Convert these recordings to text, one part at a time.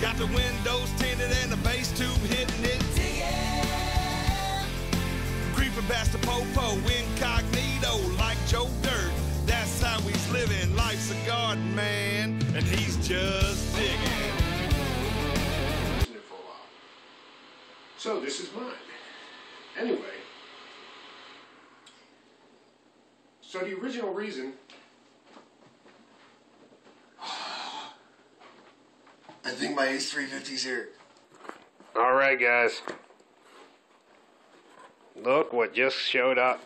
Got the windows tinted and the bass tube hitting it. Creeping past the popo incognito like Joe Dirt. That's how he's living. Life's a garden, man, and he's just digging. using it for a while. So this is mine. Anyway, so the original reason. I think my Ace 350's here. All right, guys. Look what just showed up.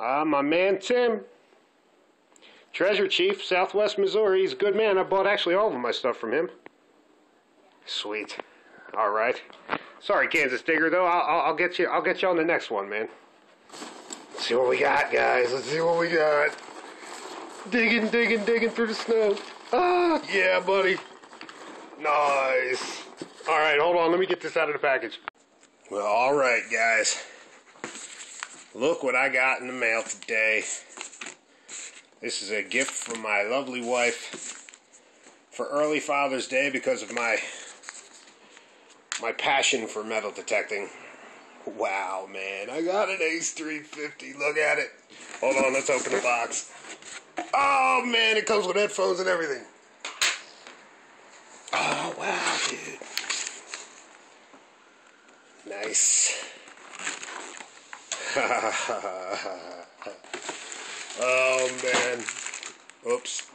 Ah, my man Tim. Treasure Chief, Southwest Missouri. He's a good man. I bought actually all of my stuff from him. Sweet. All right. Sorry, Kansas Digger. Though I'll, I'll get you. I'll get you on the next one, man. Let's see what we got, guys. Let's see what we got. Digging, digging, digging through the snow. Ah, yeah, buddy. Nice. All right, hold on. Let me get this out of the package. Well, all right, guys. Look what I got in the mail today. This is a gift from my lovely wife for early Father's Day because of my my passion for metal detecting. Wow, man. I got an Ace 350. Look at it. Hold on, let's open the box. Oh, man, it comes with headphones and everything. Oh, wow, dude. Nice. oh, man. Oops.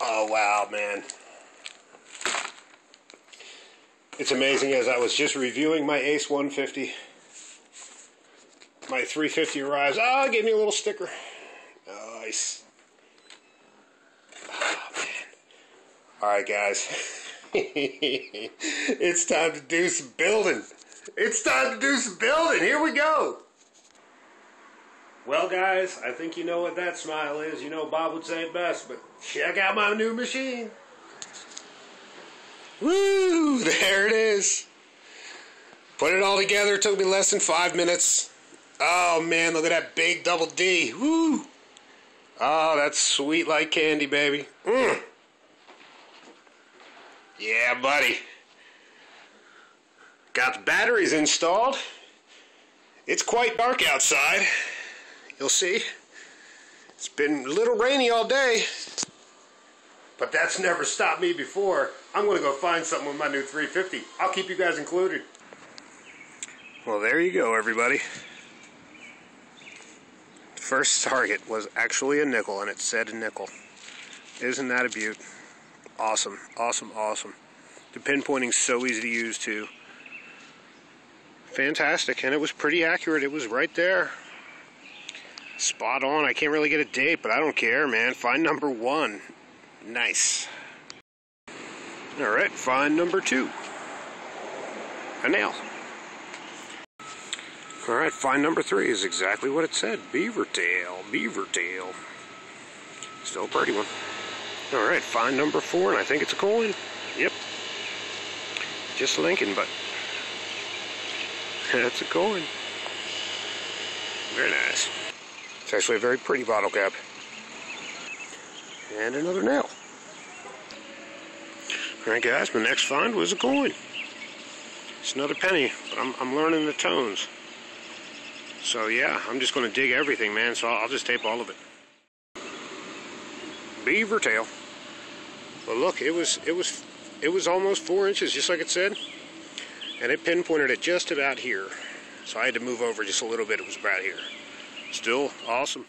Oh, wow, man. It's amazing as I was just reviewing my Ace 150. My 350 arrives. Oh, ah, give me a little sticker. Nice. Oh, man. All right, guys. it's time to do some building. It's time to do some building. Here we go. Well, guys, I think you know what that smile is. You know, Bob would say it best, but check out my new machine. Woo! There it is. Put it all together. It took me less than five minutes. Oh, man, look at that big double D. Woo! Oh, that's sweet like candy, baby. Mm. Yeah, buddy. Got the batteries installed. It's quite dark outside. You'll see. It's been a little rainy all day. But that's never stopped me before. I'm going to go find something with my new 350. I'll keep you guys included. Well, there you go, everybody. First target was actually a nickel, and it said a nickel. Isn't that a beaut? Awesome, awesome, awesome. The pinpointing's so easy to use, too. Fantastic, and it was pretty accurate. It was right there. Spot on. I can't really get a date, but I don't care, man. Find number one. Nice. All right, find number two. A nail. All right, find number three is exactly what it said. Beaver tail, beaver tail. Still a pretty one. All right, find number four, and I think it's a coin. Yep. Just Lincoln, but that's a coin. Very nice. It's actually a very pretty bottle cap. And another nail. All right, guys, my next find was a coin. It's another penny, but I'm, I'm learning the tones. So, yeah, I'm just going to dig everything, man, so I'll, just tape all of it. Beaver tail. But look, it was, it was, it was almost four inches, just like it said. And it pinpointed it just about here. So I had to move over just a little bit. It was about here. Still awesome.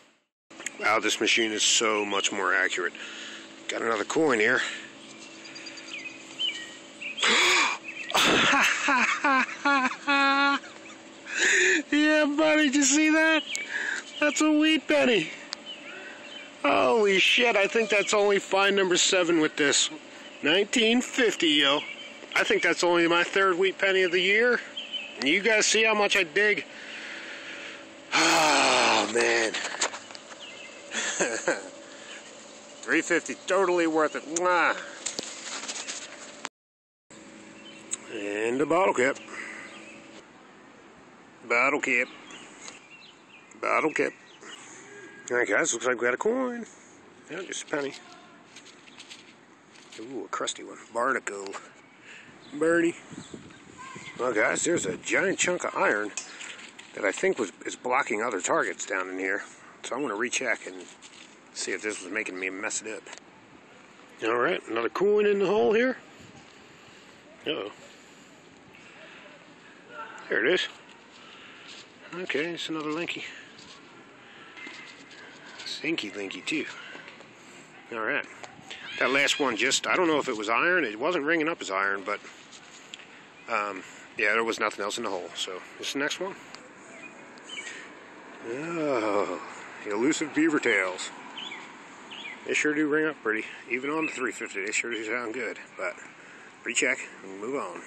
Wow, this machine is so much more accurate. Got another coin here. yeah, buddy, did you see that? That's a wheat penny. Holy shit, I think that's only find number seven with this. 1950, yo. I think that's only my third wheat penny of the year. You guys see how much I dig? Oh, man. 350 totally worth it. Mwah. And a bottle cap. Bottle cap. Bottle cap. Alright guys, looks like we got a coin. Yeah, just a penny. Ooh, a crusty one. Barnacle. Bernie. Well, guys, there's a giant chunk of iron that I think was is blocking other targets down in here. So I'm going to recheck and see if this was making me mess it up. All right, another coin in the hole here. Uh oh. There it is. Okay, it's another linky. Stinky linky too. All right. That last one just, I don't know if it was iron. It wasn't ringing up as iron, but um, yeah, there was nothing else in the hole. So this is the next one. Oh, elusive beaver tails. They sure do ring up pretty. Even on the 350, they sure do sound good. But recheck and move on.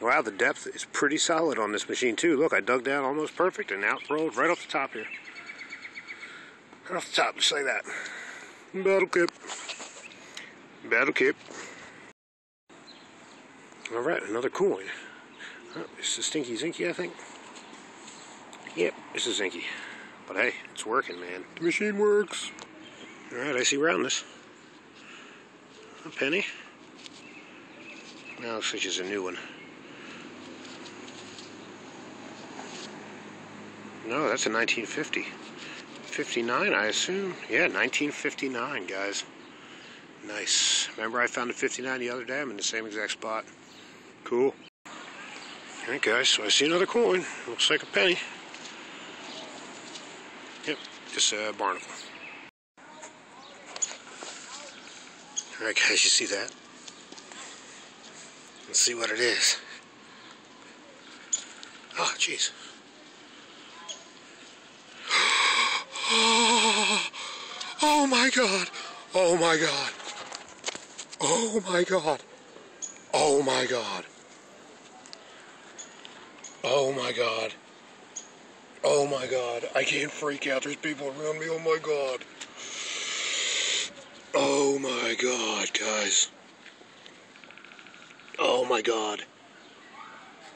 Wow, the depth is pretty solid on this machine too. Look, I dug down almost perfect and out rolled right off the top here. Right off the top, just like that. Battle kip. Battle kip. All right, another coin. Oh, this is Stinky Zinky, I think. Yep, this is Zinky. But hey, it's working, man. The machine works. All right, I see roundness. A penny. Now looks like it's a new one. No, that's a 1950. 59, I assume. Yeah, 1959, guys. Nice. Remember I found a 59 the other day? I'm in the same exact spot. Cool. Alright, guys, so I see another coin. Looks like a penny. Yep, just uh, a barnacle. Alright, guys, you see that? Let's see what it is. Oh, jeez. Oh my god. Oh my god. Oh my god. Oh my god. Oh my god. Oh my god. I can't freak out. There's people around me. Oh my god. Oh my god, guys. Oh my god.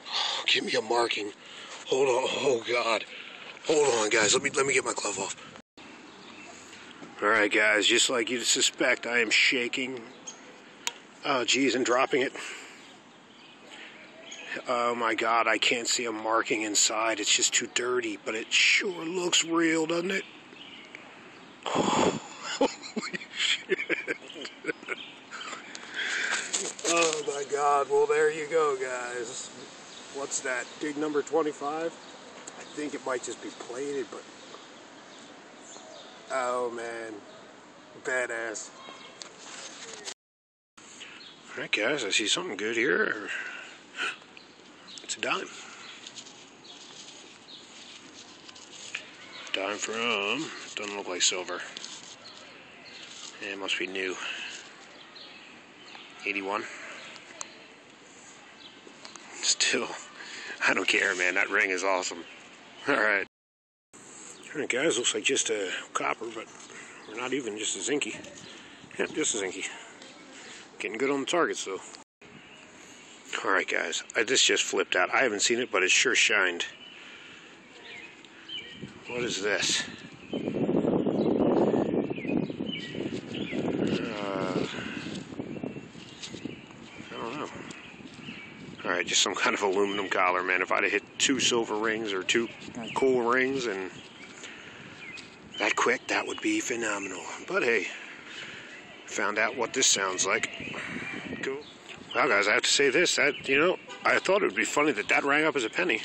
Give me a marking. Hold on. Oh god. Hold on, guys. Let me let me get my glove off. All right, guys. Just like you'd suspect, I am shaking. Oh, geez, and dropping it. Oh my God, I can't see a marking inside. It's just too dirty, but it sure looks real, doesn't it? Holy shit. oh my God. Well, there you go, guys. What's that? Dig number 25? Think it might just be plated, but. Oh man. Badass. Alright, guys, I see something good here. It's a dime. Dime from. Doesn't look like silver. It must be new. 81. Still, I don't care, man. That ring is awesome. Alright. Alright, guys, looks like just a copper, but we're not even just a zinky. Yep, just a zinky. Getting good on the targets, though. Alright, guys. I, this just flipped out. I haven't seen it, but it sure shined. What is this? Uh, I don't know. Just some kind of aluminum collar, man. If I'd have hit two silver rings or two cool rings and that quick, that would be phenomenal. But hey, found out what this sounds like. Cool. Well, guys, I have to say this. That you know, I thought it would be funny that that rang up as a penny,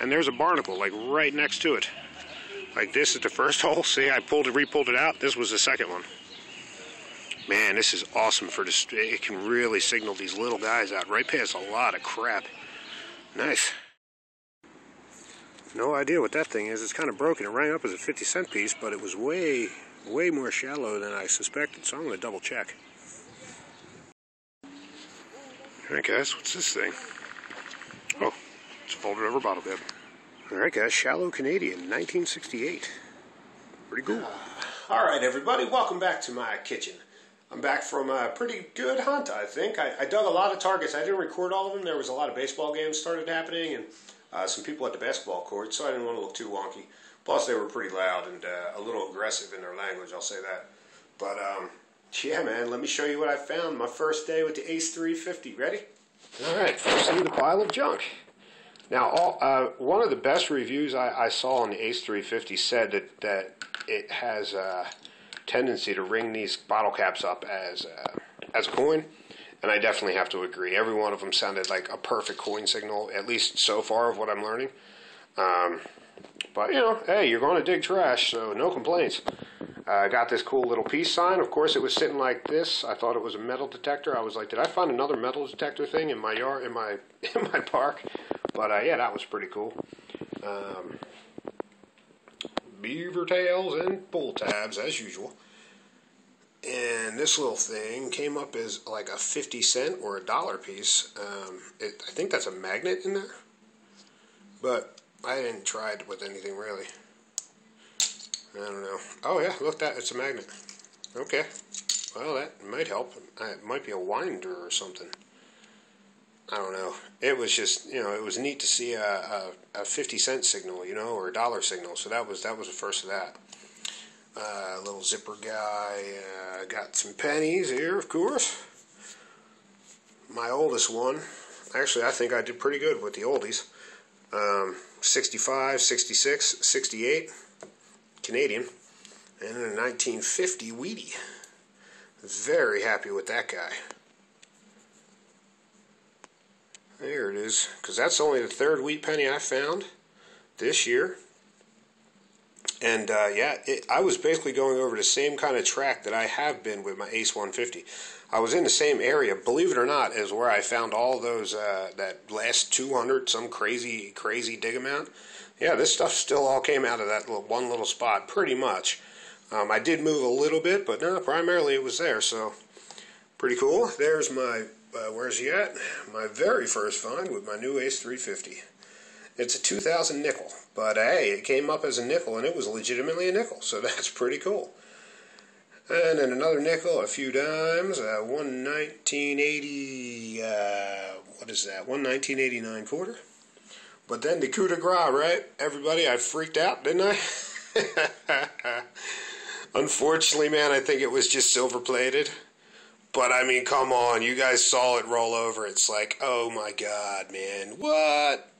and there's a barnacle like right next to it. Like this is the first hole. See, I pulled it, re-pulled it out. This was the second one. Man, this is awesome for this. It can really signal these little guys out right past a lot of crap. Nice. No idea what that thing is. It's kind of broken. It rang up as a 50 cent piece, but it was way, way more shallow than I suspected, so I'm going to double check. Alright guys, what's this thing? Oh, it's a folded over bottle bib. Alright guys, Shallow Canadian, 1968. Pretty cool. Alright everybody, welcome back to my kitchen. I'm back from a pretty good hunt, I think. I, I, dug a lot of targets. I didn't record all of them. There was a lot of baseball games started happening and uh, some people at the basketball court, so I didn't want to look too wonky. Plus, they were pretty loud and uh, a little aggressive in their language, I'll say that. But um, Yeah, man, let me show you what I found my first day with the Ace 350. Ready? All right, first through the pile of junk. Now, all, uh, one of the best reviews I, I, saw on the Ace 350 said that, that it has a tendency to ring these bottle caps up as, uh, as a coin, and I definitely have to agree. Every one of them sounded like a perfect coin signal, at least so far of what I'm learning. Um, but, you know, hey, you're going to dig trash, so no complaints. I uh, got this cool little peace sign. Of course, it was sitting like this. I thought it was a metal detector. I was like, did I find another metal detector thing in my yard, in my in my park? But uh, yeah, that was pretty cool. Um, beaver tails and pull tabs as usual. And this little thing came up as like a 50 cent or a dollar piece. Um, it, I think that's a magnet in there. But I didn't try it with anything really. I don't know. Oh yeah, look at that it's a magnet. Okay. Well, that might help. Uh, it might be a winder or something. I don't know. It was just you know it was neat to see a, a, a fifty cent signal, you know, or a dollar signal. So that was that was the first of that. Uh, little zipper guy. Uh, got some pennies here, of course. My oldest one. Actually, I think I did pretty good with the oldies. Um, 65, 66, 68. Canadian, and then a 1950 Wheatie. Very happy with that guy. There it is, because that's only the third wheat penny I found this year. And uh, yeah, it, I was basically going over the same kind of track that I have been with my Ace 150. I was in the same area, believe it or not, as where I found all those uh, that last 200 some crazy crazy dig amount yeah, this stuff still all came out of that little, one little spot, pretty much. Um, I did move a little bit, but no, primarily it was there, so pretty cool. There's my, uh, where's he at? My very first find with my new Ace 350. It's a 2000 nickel, but hey, it came up as a nickel and it was legitimately a nickel, so that's pretty cool. And then another nickel, a few dimes, uh, one 1980, uh, what is that, one 1989 quarter. But then the coup de grace, right? Everybody, I freaked out, didn't I? Unfortunately, man, I think it was just silver plated. But I mean, come on, you guys saw it roll over. It's like, oh my god, man, what?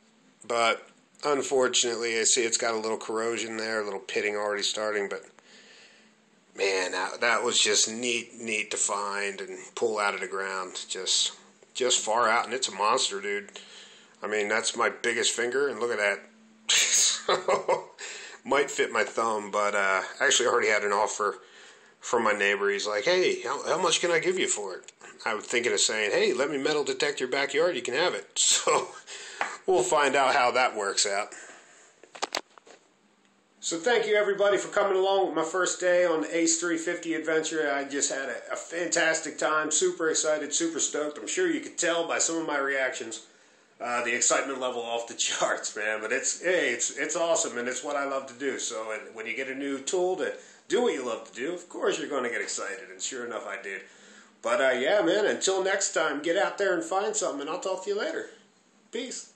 But unfortunately, I see it's got a little corrosion there, a little pitting already starting. But man, that, that was just neat, neat to find and pull out of the ground. Just, just far out, and it's a monster, dude. I mean, that's my biggest finger, and look at that. Might fit my thumb, but uh, actually, I already had an offer from my neighbor. He's like, "Hey, how, how much can I give you for it?" I was thinking of saying, "Hey, let me metal detect your backyard. You can have it." So we'll find out how that works out. So thank you everybody for coming along with my first day on the Ace 350 adventure. I just had a, a fantastic time, super excited, super stoked. I'm sure you could tell by some of my reactions uh, the excitement level off the charts, man. But it's hey, it's it's awesome, and it's what I love to do. So when you get a new tool to do what you love to do, of course you're going to get excited, and sure enough, I did. But uh, yeah, man. Until next time, get out there and find something, and I'll talk to you later. Peace.